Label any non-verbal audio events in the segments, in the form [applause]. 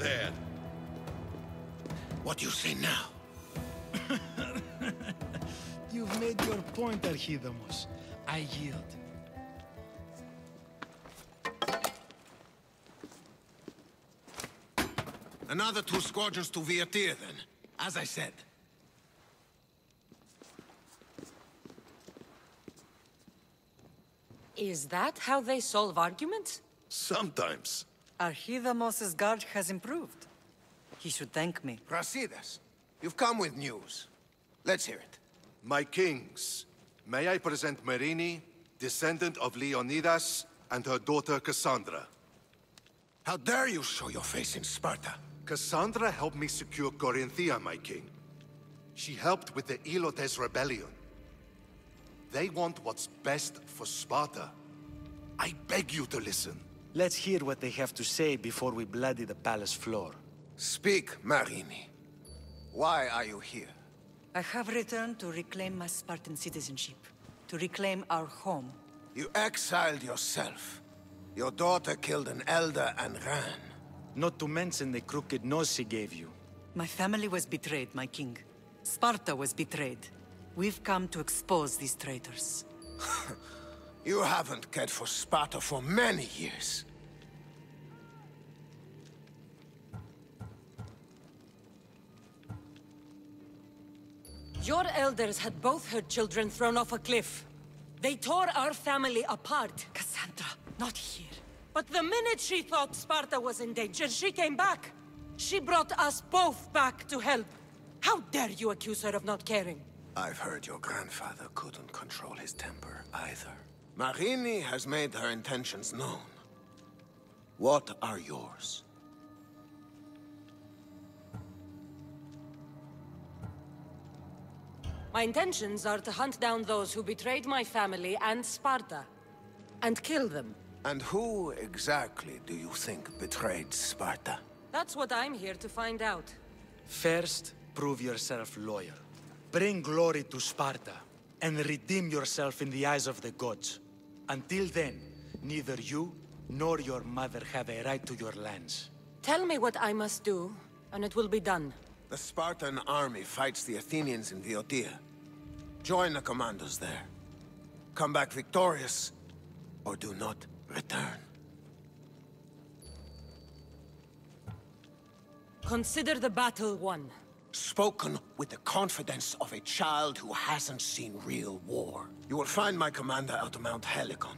There. What do you say now? [laughs] You've made your point, Archidamos. I yield. Another two squadrons to Viatir, then. As I said. Is that how they solve arguments? Sometimes. Archidamos's guard has improved. He should thank me. Brasidas, you've come with news. Let's hear it. My kings, may I present Myrrine, descendant of Leonidas, and her daughter Kassandra. How dare you show your face in Sparta? Kassandra helped me secure Corinthia, my king. She helped with the Helots rebellion. They want what's best for Sparta. I beg you to listen. Let's hear what they have to say before we bloody the palace floor. Speak, Myrrine. Why are you here? I have returned to reclaim my Spartan citizenship. To reclaim our home. You exiled yourself. Your daughter killed an elder and ran. Not to mention the crooked nose she gave you. My family was betrayed, my king. Sparta was betrayed. We've come to expose these traitors. [laughs] You haven't cared for Sparta for many years. Your elders had both her children thrown off a cliff. They tore our family apart. Kassandra, not here. But the minute she thought Sparta was in danger, she came back. She brought us both back to help. How dare you accuse her of not caring? I've heard your grandfather couldn't control his temper either. Myrrine has made her intentions known. What are yours? My intentions are to hunt down those who betrayed my family and Sparta. And kill them. And who exactly do you think betrayed Sparta? That's what I'm here to find out. First, prove yourself loyal. Bring glory to Sparta, and redeem yourself in the eyes of the gods. Until then, neither you nor your mother have a right to your lands. Tell me what I must do, and it will be done. The Spartan army fights the Athenians in Viotia. Join the commandos there. Come back victorious, or do not return. Consider the battle won. Spoken with the confidence of a child who hasn't seen real war. You will find my commander out of Mount Helicon.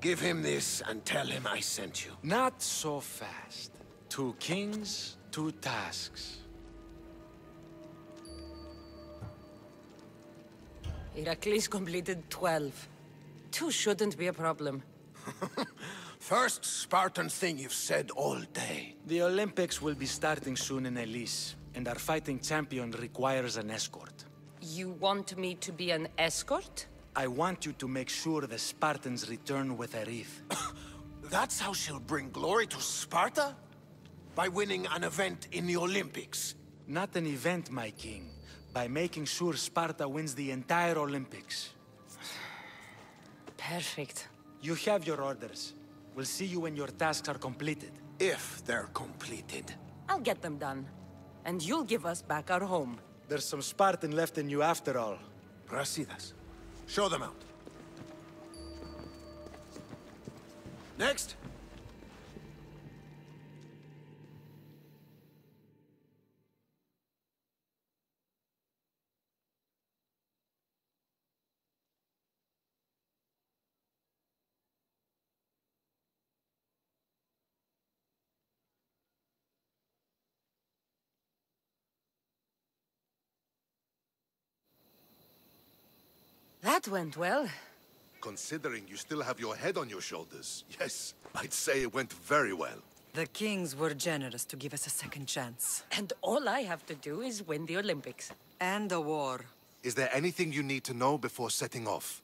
Give him this and tell him I sent you. Not so fast. Two kings, two tasks. Heracles completed 12. Two shouldn't be a problem. [laughs] First Spartan thing you've said all day. The Olympics will be starting soon in Elis, and our fighting champion requires an escort. You want me to be an escort? I want you to make sure the Spartans return with a wreath. [coughs] That's how she'll bring glory to Sparta? By winning an event in the Olympics. Not an event, my king. By making sure Sparta wins the entire Olympics. Perfect. You have your orders. We'll see you when your tasks are completed. If they're completed. I'll get them done. And you'll give us back our home. There's some Spartan left in you after all. Brasidas, show them out. Next. That went well. Considering you still have your head on your shoulders, yes, I'd say it went very well. The kings were generous to give us a second chance. And all I have to do is win the Olympics. And a war. Is there anything you need to know before setting off?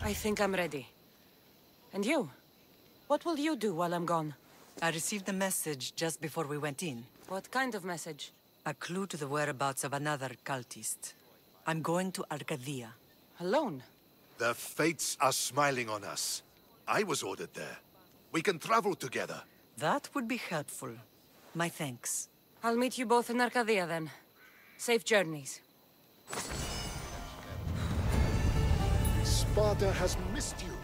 I think I'm ready. And you? What will you do while I'm gone? I received a message just before we went in. What kind of message? A clue to the whereabouts of another cultist. I'm going to Arcadia. Alone? The fates are smiling on us. I was ordered there. We can travel together. That would be helpful. My thanks. I'll meet you both in Arcadia then. Safe journeys. Sparta has missed you.